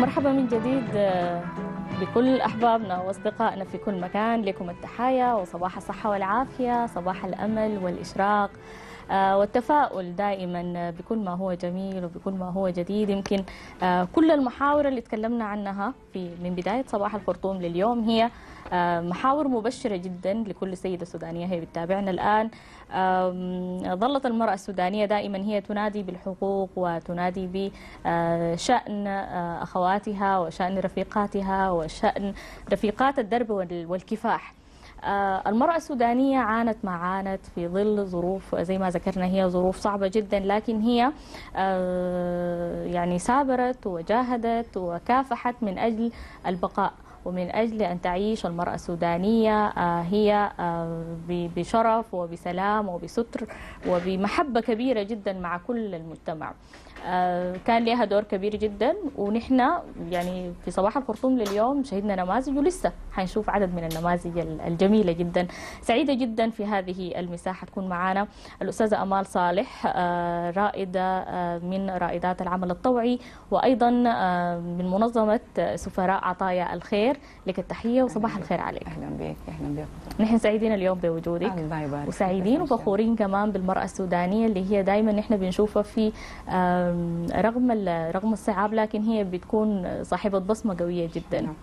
مرحبا من جديد بكل أحبابنا وأصدقائنا في كل مكان. لكم التحايا وصباح الصحة والعافية صباح الأمل والإشراق آه، والتفاؤل دائما بكل ما هو جميل وبكل ما هو جديد. يمكن آه، كل المحاور اللي تكلمنا عنها في من بداية صباح الخرطوم لليوم هي آه، محاور مبشرة جدا لكل سيدة سودانية هي بتتابعنا الآن. ظلت المرأة السودانية دائما هي تنادي بالحقوق وتنادي بشأن آه، أخواتها وشأن رفيقاتها وشأن رفيقات الدرب وال- والكفاح. آه، المرأة السودانية عانت ما عانت في ظل ظروف زي ما ذكرنا هي ظروف صعبة جدا لكن هي آه، يعني سابرت وجاهدت وكافحت من أجل البقاء. ومن أجل أن تعيش المرأة السودانية آه، هي آه، بشرف وبسلام وبستر وبمحبة كبيرة جدا مع كل المجتمع. كان لها دور كبير جدا ونحن يعني في صباح الخرطوم لليوم شهدنا نماذج ولسه حنشوف عدد من النماذج ال- الجميلة جدا سعيدة جدا في هذه المساحة تكون معنا الأستاذة أمال صالح آه، رائدة آه، من رائدات العمل الطوعي وأيضا آه، من منظمة سفراء عطايا الخير. لك التحية وصباح الخير عليك. أهلا بك أهلا بك نحن سعيدين اليوم بوجودك. الله يبارك وسعيدين. وفخورين كمان بالمرأة السودانية اللي هي دائما نحن بنشوفها في رغم ال- رغم الصعاب لكن هي بتكون صاحبة بصمة قوية جدا. نعم.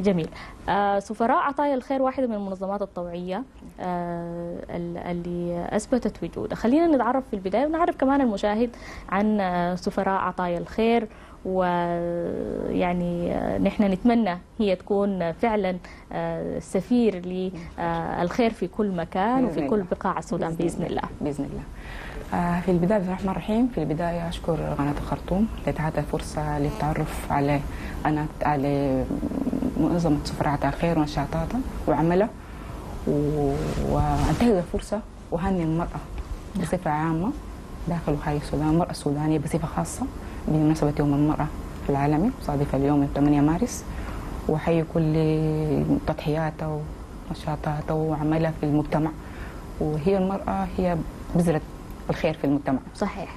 جميل. آه، سفراء عطايا الخير واحدة من المنظمات الطوعية آه، ال- اللي أثبتت وجودها. خلينا نتعرف في البداية ونعرف كمان المشاهد عن آه، سفراء عطايا الخير. ويعني نحن نتمنى هي تكون فعلا سفير للخير في كل مكان بإذن وفي كل. بقاع السودان بإذن الله. بإذن الله. في البداية بسم الله الرحمن الرحيم. في البداية أشكر قناة الخرطوم لإتاحة الفرصه للتعرف على أنا على منظمة سفراء الخير ونشاطاتها وعملها و- وانتهز الفرصة وهني المرأة بصفة عامة داخل وخارج السودان. المراه السودانيه بصفة خاصة بمناسبة يوم المرأة العالمي صادف اليوم 8 مارس. وحي كل تضحياتها ونشاطاتها وعملها في المجتمع. وهي المرأة هي بذرة الخير في المجتمع. صحيح.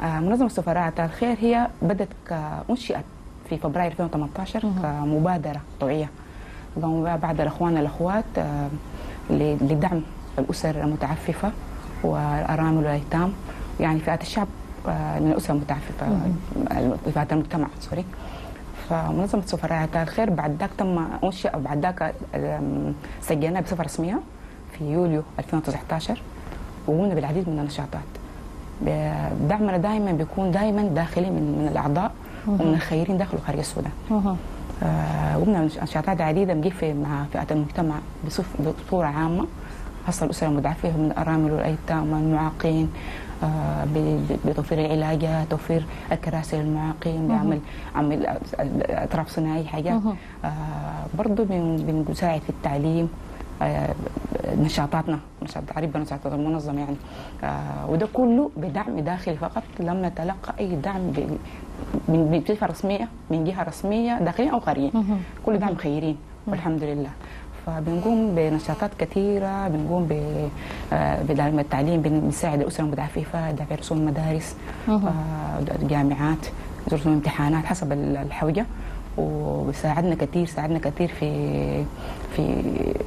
آه، منظمة سفراء عطاء الخير هي بدأت كأنشئت في فبراير 2018 مهم. كمبادرة طوعية قاموا بعد الأخوان الأخوات آه، لدعم الأسر المتعففة والأرامل والأيتام. يعني فئات الشعب آه، من الأسر المتعففة. فئات المجتمع سوري. فمنظمة سفراء عطاء الخير بعد ذاك تم أنشئ بعد ذاك سجلناها بصفة رسمية في يوليو 2019 وقمنا بالعديد من النشاطات. دعمنا دائما بيكون دائما داخلي من من الأعضاء ومن الخيرين داخل وخارج السودان. آه، قمنا بنشاطات عديده بنجيب في مع فئات المجتمع بصورة عامة. خاصه الاسر المدعفه من الأرامل والأيتام والمعاقين آه، بتوفير العلاجات توفير الكراسي للمعاقين بعمل عمل أطراف صناعي حاجات. آه، برضه بن- بنساعد في التعليم. نشاطاتنا نشاط تعريب نشاطات المنظمة يعني. آه، وده كله بدعم داخلي فقط لم نتلقى أي دعم من بصفة رسمية من جهة رسمية داخلية أو خارجية. كل دعم خيرين والحمد لله. فبنقوم بنشاطات كثيرة بنقوم آه، بدعم التعليم بنساعد الأسر المتعففة دافع رسوم المدارس. آه، جامعات رسوم امتحانات حسب ال- الحوجة. وساعدنا كثير ساعدنا كثير في في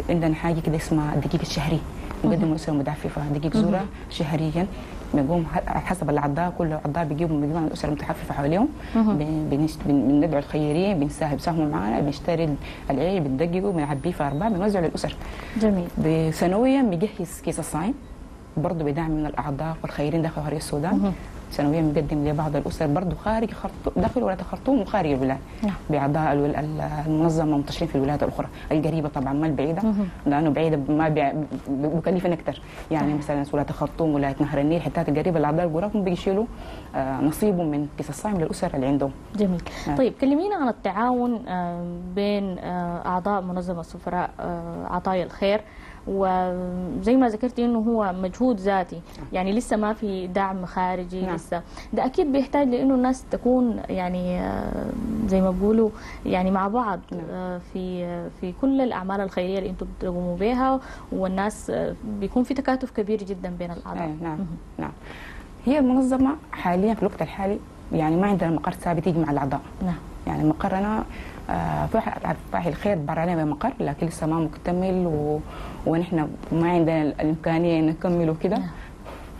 عندنا حاجة كده اسمها الدقيق الشهري نقدم الأسر المتعففة دقيق زورة شهريا. بنقوم حسب الأعضاء كل أعضاء بيجيبوا مجموعة الأسر المتعففة حواليهم. بندعو الخيرين بنساهم بيساهموا معنا بنشتري العيش بندققه بنعبيه في أرباع بنوزعه للأسر. جميل. سنويا بجهز كيس الصايم برضه بدعم من الأعضاء والخيرين داخل خارج السودان. سنويا بنقدم لبعض الأسر برضه خارج خرطوم داخل ولايه الخرطوم وخارج الولايه نعم. بأعضاء المنظمة منتشرين في الولايات الأخرى. القريبة طبعا ما البعيدة. لأنه بعيده ما بكلفنا أكثر يعني مثلا ولاية الخرطوم ولاية نهر النيل الحتات القريبة الأعضاء القرى هم بيشيلوا آه، نصيبهم من كيس الصايم للأسر اللي عندهم. جميل. نعم. طيب كلمينا عن التعاون بين آه، أعضاء منظمة سفراء آه، عطايا الخير. وزي ما ذكرتي إنه هو مجهود ذاتي يعني لسه ما في دعم خارجي نعم. لسه ده أكيد بيحتاج لإنه الناس تكون يعني آه، زي ما بيقولوا يعني مع بعض نعم. آه، في آه، في كل الأعمال الخيرية اللي أنتم بتقوموا بها والناس بيكون في تكاتف كبير جدا بين الأعضاء أيوة، نعم. نعم هي المنظمة حاليا في الوقت الحالي يعني ما عندنا مقر ثابت يجمع الأعضاء نعم يعني مقرنا فاح الخير بر علينا مقر لكن لسه ما مكتمل و... ونحن ما عندنا الإمكانية نكمل وكده نعم.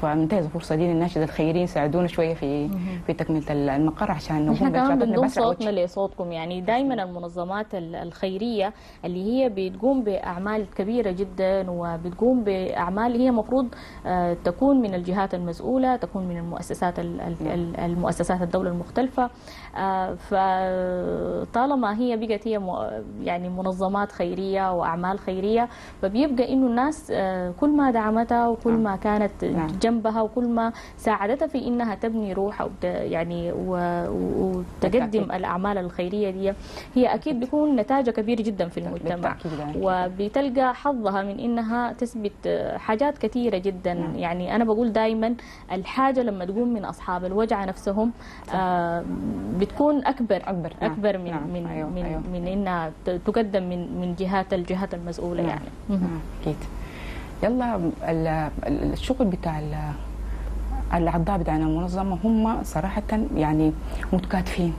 فمنتهز الفرصه دي الناشد الخيرين يساعدونا شوية في في تكملة المقر عشان نقوم بنضم بأسرع صوتنا. لصوتكم يعني دائما المنظمات ال- الخيرية اللي هي بتقوم بأعمال كبيرة جدا وبتقوم بأعمال هي مفروض آه، تكون من الجهات المسؤولة تكون من المؤسسات ال- ال- ال- المؤسسات الدولة المختلفة آه، فطالما هي بقت هي يعني منظمات خيرية وأعمال خيرية فبيبقى إنه الناس آه، كل ما دعمتها وكل نعم. ما كانت نعم. جنبها وكل ما ساعدتها في إنها تبني روح أو يعني وتقدم. الأعمال الخيرية دي هي أكيد بيكون نتاجها كبير جدا في المجتمع يعني. وبتلقى حظها من إنها تثبت حاجات كثيرة جدا نعم. يعني أنا بقول دائما الحاجة لما تقوم من أصحاب الوجعه نفسهم آه بتكون أكبر أكبر، نعم. أكبر من نعم. من أيوة، من, أيوة. من إنها تقدم من من جهات الجهات المسؤولة نعم. يعني. نعم، أكيد يلا ال- ال- الشغل بتاع ال- الأعضاء بتاعنا المنظمة هم صراحة يعني متكاتفين.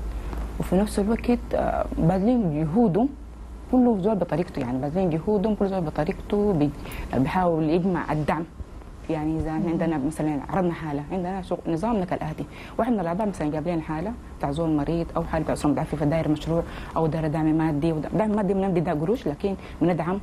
وفي نفس الوقت آه، باذلين جهودهم كل زول بطريقته يعني باذلين جهودهم كل زول بطريقته بي- بيحاول يجمع الدعم. يعني إذا عندنا مثلا عرضنا حالة عندنا نظامنا كالآتي. واحد من الأعضاء مثلا جاب لنا حالة بتاع زول مريض أو حالة بتاع اسره متعففه داير مشروع أو داير دعم مادي. دعم مادي ما بندي قروش لكن بندعم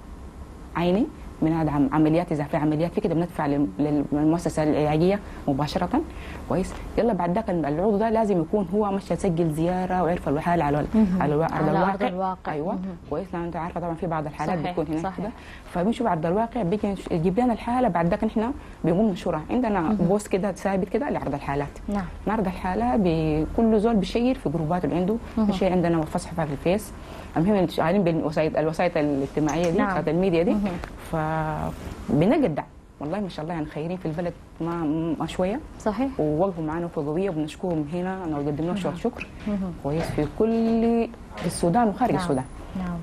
عيني. بندعم عمليات إذا في عمليات في كده بندفع لل- للمؤسسة العلاجيه مباشرة. كويس. يلا بعد ذاك العضو ده لازم يكون هو مشى يسجل زيارة ويعرف الحاله على. على الوا- على الواقع. الواقع. أيوه. كويس. لأن أنت عارفة طبعا في بعض الحالات صحيح، بتكون هناك صحيح. كده. فبنشوف عرض الواقع بيجي يجيب لنا الحالة بعد ذاك نحن بنقوم ننشرها عندنا بوست كده ثابت كده لعرض الحالات. نعم. نعرض الحالة بكل زول بيشير في جروبات اللي عنده. بيشير عندنا صفحة في الفيس. المهم شغالين بالوسائل الوسائل الاجتماعية دي نعم. الميديا دي. فبنلقى الدعم والله ما شاء الله يعني خيرين في البلد ما ما شوية. صحيح. ووقفوا معنا وقفة قوية وبنشكرهم هنا. نقدم لهم شكر. كويس. في كل في السودان وخارج نعم. السودان. نعم.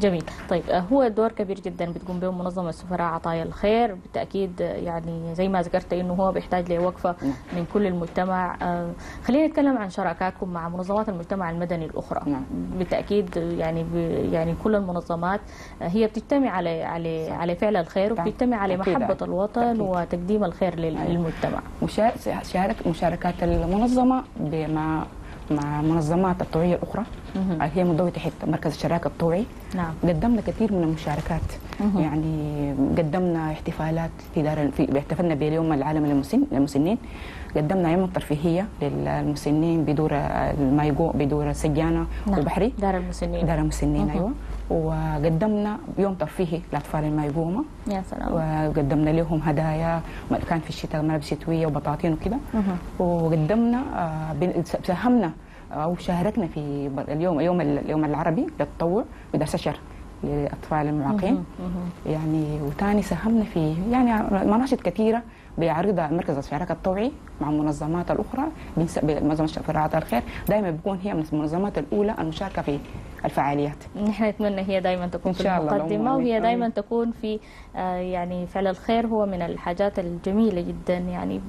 جميل طيب آه، هو دور كبير جدا بتقوم به منظمة سفراء عطايا الخير بالتأكيد آه، يعني زي ما ذكرت إنه هو بيحتاج لوقفة نعم. من كل المجتمع آه، خلينا نتكلم عن شراكاتكم مع منظمات المجتمع المدني الأخرى نعم. بالتأكيد آه، يعني ب- يعني كل المنظمات هي بتجتمع على على صح. على فعل الخير طبعاً. وبتجتمع على. محبة الوطن. وتقديم الخير أيوة. للمجتمع مشار- شارك مشاركات المنظمة ب- مع منظمات الطوعية الأخرى مهم. هي منضوية تحت مركز الشراكة الطوعي نعم قدمنا كثير من المشاركات مهم. يعني قدمنا احتفالات في دار في احتفلنا باليوم العالمي للمسن للمسنين قدمنا يوم الترفيهيه للمسنين بدور المايقو بدور سجانة نعم. وبحري دار المسنين دار المسنين مهم. أيوه وقدمنا يوم ترفيهي لأطفال المايقومه يا سلام. وقدمنا لهم هدايا كان في الشتاء ملابس شتويه وبطاطين وكده. مهم. وقدمنا آه، ساهمنا أو شاركنا في اليوم اليوم اليوم العربي للتطوع بدرس شهر للاطفال المعاقين. يعني وتاني ساهمنا في يعني مناشط كثيرة بيعرضها مركز الشراكة الطوعي مع المنظمات الأخرى بمنظمة شفرات الخير. دائما بتكون هي من المنظمات الأولى المشاركة في الفعاليات نحن نتمنى هي دائما تكون إن في شاء الله، اللهم المقدمة. وهي دائما. تكون في آه، يعني فعل الخير هو من الحاجات الجميلة جدا يعني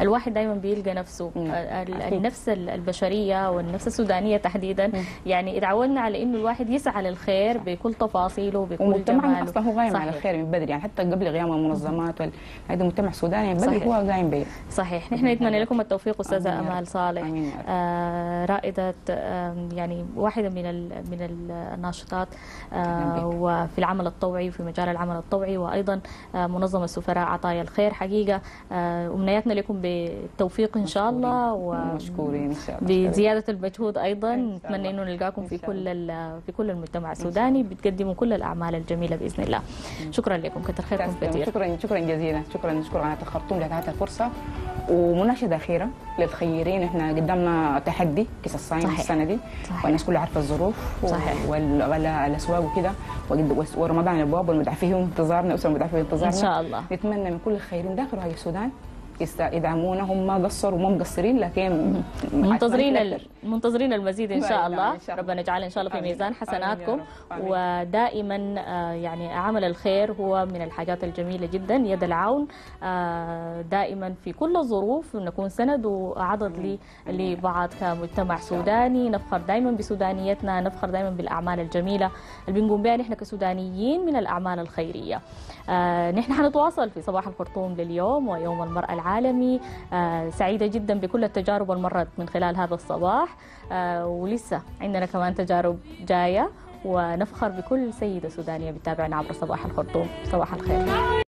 الواحد دائما بيلقى نفسه. آه،. النفس ال- البشرية والنفس السودانية تحديدا. يعني اتعودنا على إنه الواحد يسعى للخير بكل تفاصيله بكل ومجتمعنا جماله أصلا هو قايم على. الخير من بدري يعني حتى قبل قيام المنظمات وال... هذا المجتمع السوداني من بدري. هو قايم به صحيح نحن نتمنى لكم التوفيق رب. أمال صالح. آه، رائدة آم، يعني واحدة من ال- من ال- الناشطات آه، بك. وفي العمل الطوعي وفي مجال العمل الطوعي وأيضا آه، منظمة سفراء عطايا الخير. حقيقة آه، أمنياتنا لكم بالتوفيق إن شاء الله و مشكورين. إن شاء الله. بزيادة المجهود أيضا نتمنى. إنه نلقاكم في كل في كل المجتمع السوداني. بتقدموا كل الأعمال الجميلة بإذن الله. شكرا لكم. كثر خيركم. كثير. شكرا. شكرا جزيلا. شكرا. نشكر قناه الخرطوم لهذه الفرصة. ومناشدة أخيرة للخيرين. إحنا قدامنا تحدي كيس الصايم. السنة دي. صحيح. والناس كلها عارفه الظروف. صحيح. والاسواق وكده. وقد- ورمضان على الابواب والمدعفين انتظارنا أسرة المدعفين انتظارنا إن شاء الله. نتمنى من كل الخيرين داخل هاي السودان يدعمونا. هم ما قصروا وما مقصرين لكن منتظرين منتظرين المزيد إن شاء الله إن شاء الله. ربنا يجعل إن شاء الله في. ميزان حسناتكم. ودائما آه، يعني عمل الخير هو من الحاجات الجميلة جدا يد العون. آه، دائما في كل الظروف نكون سند وعضد لبعض كمجتمع سوداني. نفخر دائما بسودانيتنا نفخر دائما بالأعمال الجميلة. اللي بنقوم بها نحن كسودانيين من الأعمال الخيرية. آه، نحن حنتواصل في صباح الخرطوم لليوم ويوم المرأة العالمي. سعيدة جدا بكل التجارب اللي مرت من خلال هذا الصباح. آه، ولسه عندنا كمان تجارب جاية ونفخر بكل سيدة سودانية بتتابعنا عبر صباح الخرطوم. صباح الخير.